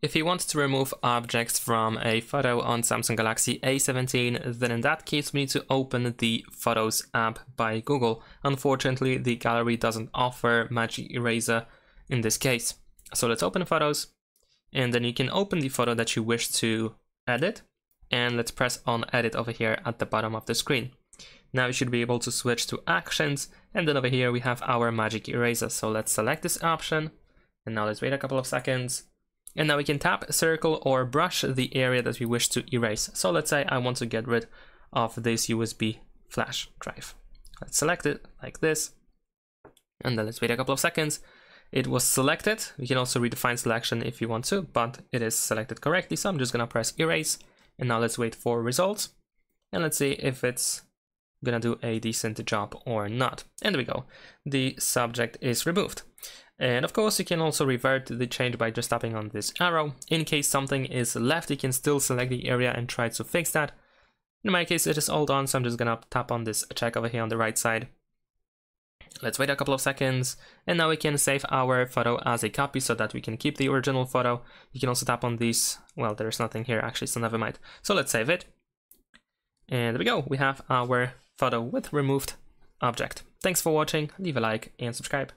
If you want to remove objects from a photo on Samsung Galaxy A17, then in that case we need to open the Photos app by Google. Unfortunately, the gallery doesn't offer Magic Eraser in this case. So let's open Photos, and then you can open the photo that you wish to edit, and let's press on Edit over here at the bottom of the screen. Now you should be able to switch to Actions, and then over here we have our Magic Eraser. So let's select this option, and now let's wait a couple of seconds and now we can tap, circle, or brush the area that we wish to erase. So let's say I want to get rid of this USB flash drive. Let's select it like this. And then let's wait a couple of seconds. It was selected. We can also redefine selection if you want to, but it is selected correctly. So I'm just gonna press erase. And now let's wait for results. And let's see if it's gonna do a decent job or not. And there we go. The subject is removed. And of course, you can also revert the change by just tapping on this arrow. In case something is left, you can still select the area and try to fix that. In my case, it is all done, so I'm just gonna tap on this check over here on the right side. Let's wait a couple of seconds, and now we can save our photo as a copy so that we can keep the original photo. You can also tap on this. Well, there's nothing here actually, so never mind. So let's save it. And there we go, we have our photo with removed object. Thanks for watching, leave a like and subscribe.